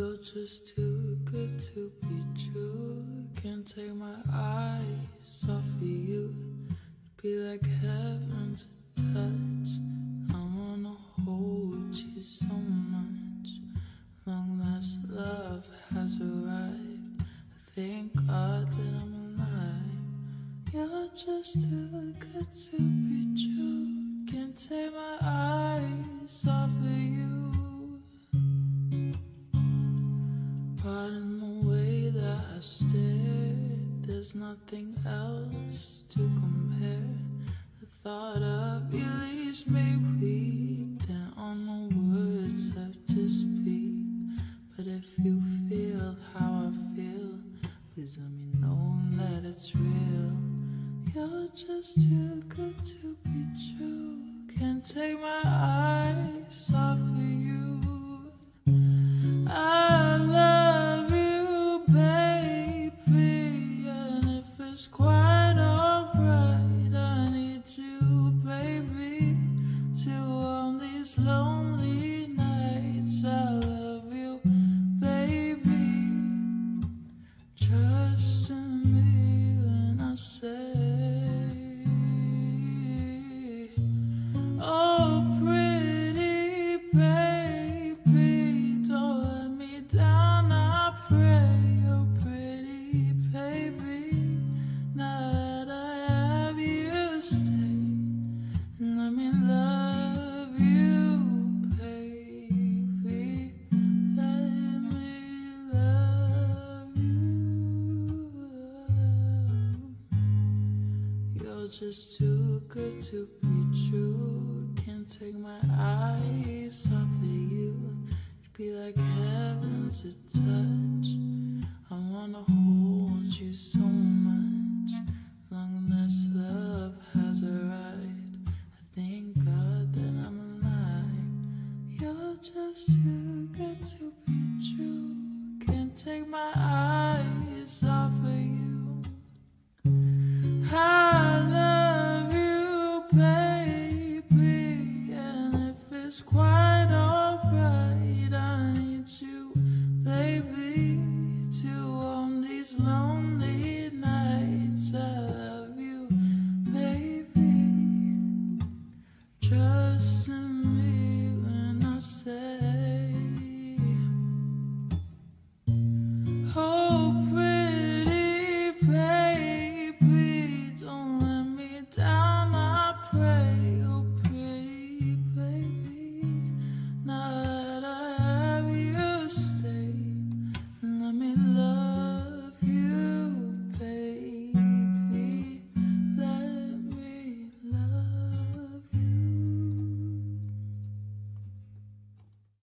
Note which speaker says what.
Speaker 1: You're just too good to be true. Can't take my eyes off of you. Be like heaven to touch. I wanna hold you so much. Long last love has arrived. I thank God that I'm alive. You're just too good to be true. Can't take my eyes off of you. Pardon the way that I stare. There's nothing else to compare. The thought of you leaves me weak. There are no words left to speak. But if you feel how I feel, please let me know that it's real. You're just too good to be true. Can't take my eyes on just too good to be true. Can't take my eyes off of you. You'd be like heaven to touch. I wanna hold you so much. Long as love has arrived. I thank God that I'm alive. You're just too good to be true. Can't take my eyes